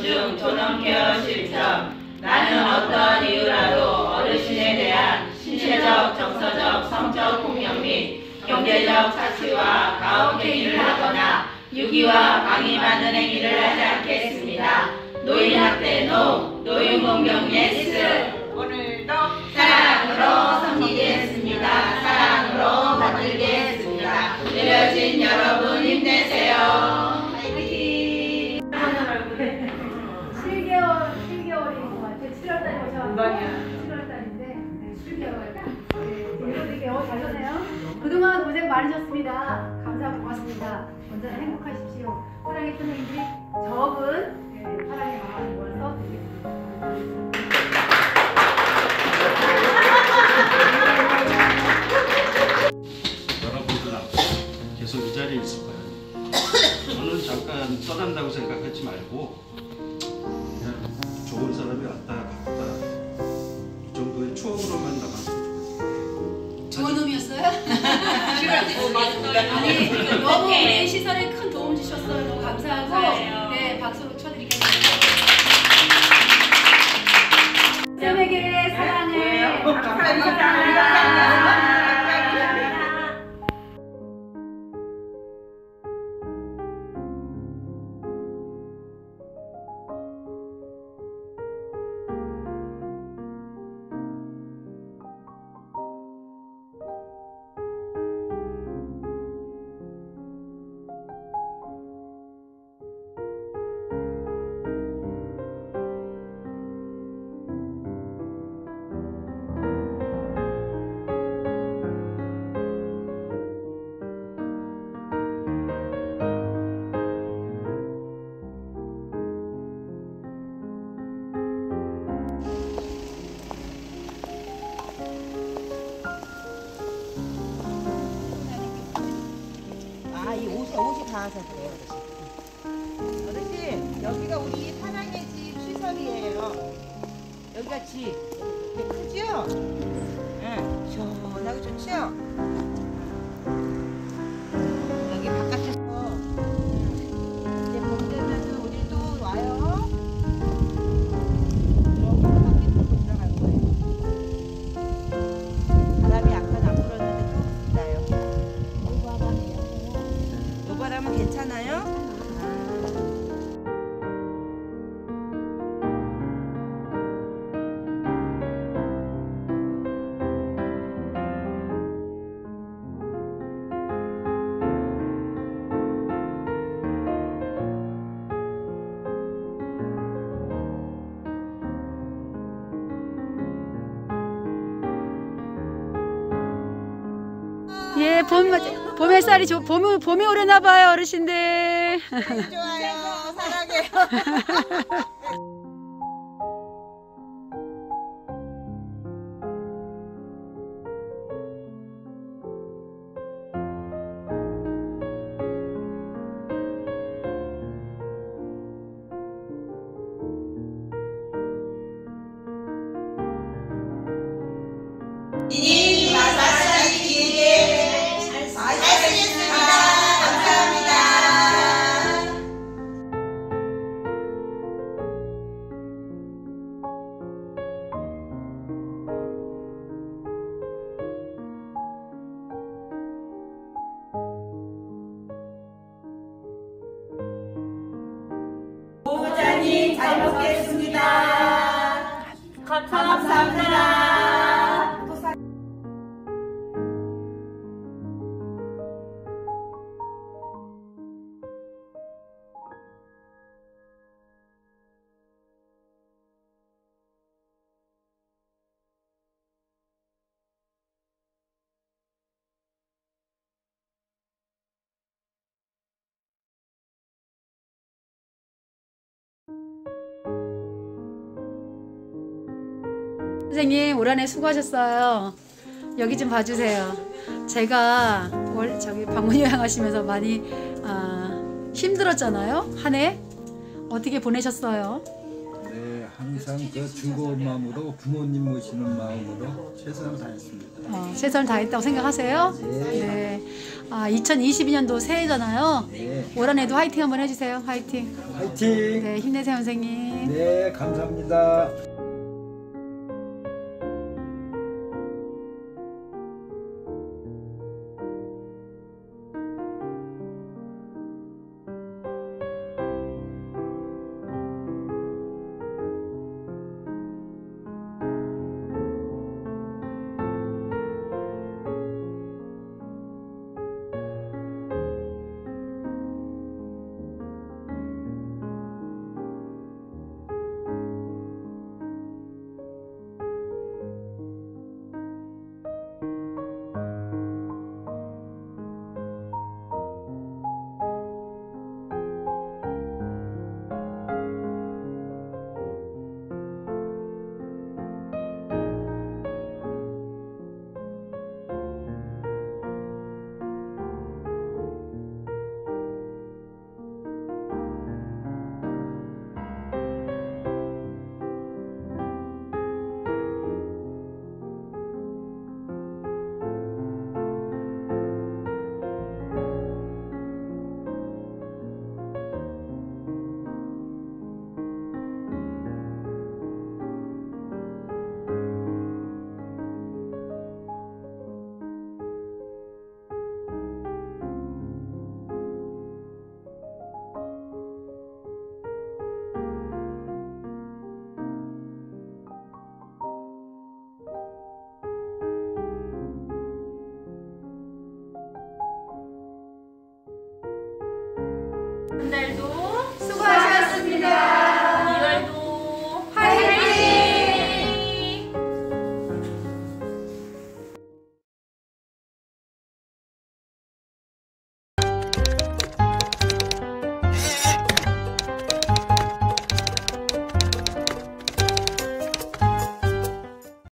존중, 존엄 케어 실천. 나는 어떠한 이유라도 어르신에 대한 신체적, 정서적, 성적 폭력 및 경제적 착취와 가혹행위를 하거나 유기와 강의받는 행위를 하지 않겠습니다. 노인학대 no, 노인공경 yes. 많으셨습니다. 감사하고 고맙습니다. 언제나 행복하십시오. 사랑의 선생님들이 적은 네, 사랑의 마음을 모아서 드리겠습니다. 여러분들 계속 이 자리에 있을 거예요. 저는 잠깐 떠난다고 생각하지 말고 그냥 좋은 사람이 왔다 갔다 이 정도의 추억으로만 남았으면 좋겠어요. 너무 우리 시설에 큰 도움 주셨어요. 너무 감사하고 네 박수로 쳐드리겠습니다. 쌤에게 사랑을 감사합니다. 닿아서 그래요, 어르신. 어르신, 여기가 우리 사랑의 집 시설이에요. 여기가 집. 되게 크죠? 응, 시원하고 좋죠? 예, 봄 봄 햇살이 좋 봄이 봄이 오려나 봐요, 어르신들. 좋아요. 사랑해요. 님마 잘 먹겠습니다. 감사합니다. 선생님 올 한해 수고하셨어요. 여기 좀 봐주세요. 제가 월 저기 방문 요양하시면서 많이 아, 힘들었잖아요. 한 해 어떻게 보내셨어요? 네, 항상 그 즐거운 마음으로 부모님 모시는 마음으로 최선을 다했습니다. 어, 최선을 다했다고 생각하세요? 네. 네. 아, 2022년도 새해잖아요. 네, 올 한 해도 화이팅 한번 해주세요. 화이팅. 화이팅! 네, 힘내세요, 선생님. 네, 감사합니다.